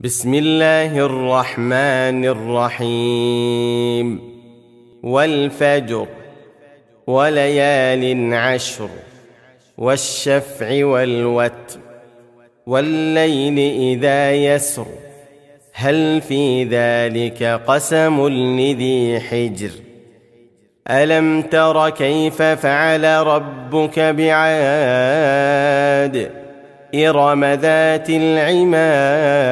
بسم الله الرحمن الرحيم. والفجر وليال عشر والشفع والوتر والليل إذا يسر. هل في ذلك قسم لذي حجر؟ ألم تر كيف فعل ربك بعاد؟ إرم ذات العماد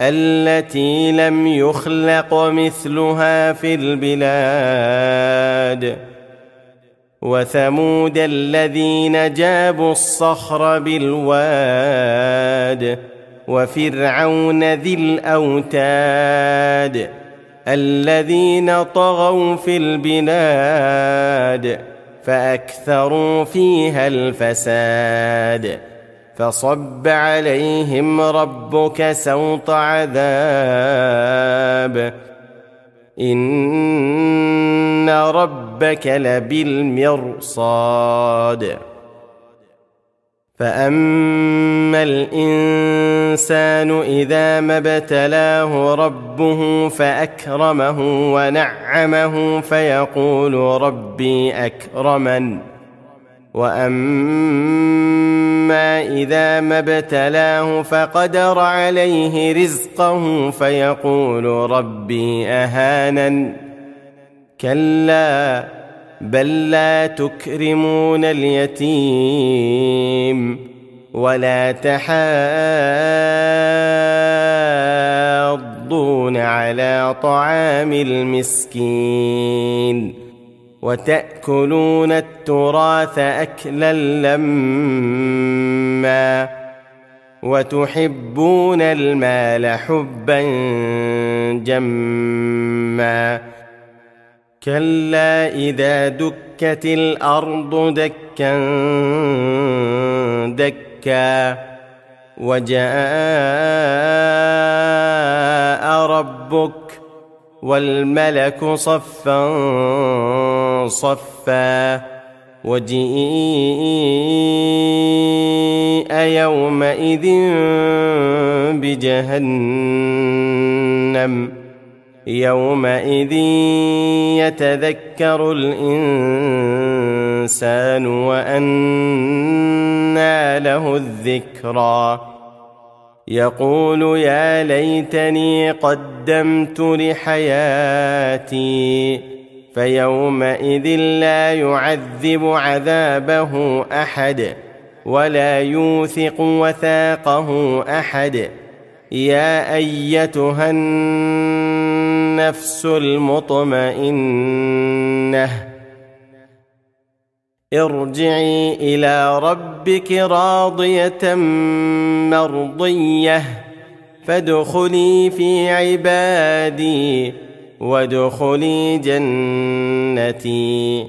التي لم يخلق مثلها في البلاد وثمود الذين جابوا الصخر بالواد وفرعون ذي الاوتاد الذين طغوا في البلاد فأكثروا فيها الفساد. فصب عليهم ربك سوط عذاب. إن ربك لبالمرصاد. فاما الانسان اذا ما ابتلاه ربه فاكرمه ونعمه فيقول ربي اكرمن واما اذا ما ابتلاه فقدر عليه رزقه فيقول ربي اهانن كلا بل لا تكرمون اليتيم ولا تحاضون على طعام المسكين وتأكلون التراث أكلا لما وتحبون المال حبا جما كلا إذا دكت الأرض دكا دكا وجاء ربك والملك صفا صفا وجيء يومئذ بجهنم يومئذ يتذكر الإنسان وانى له الذكرى. يقول يا ليتني قدمت لحياتي فيومئذ لا يعذب عذابه أحد ولا يوثق وثاقه أحد. يا أيتها النفس المطمئنة ارجعي إلى ربك راضية مرضية. فادخلي في عبادي وادخلي جنتي.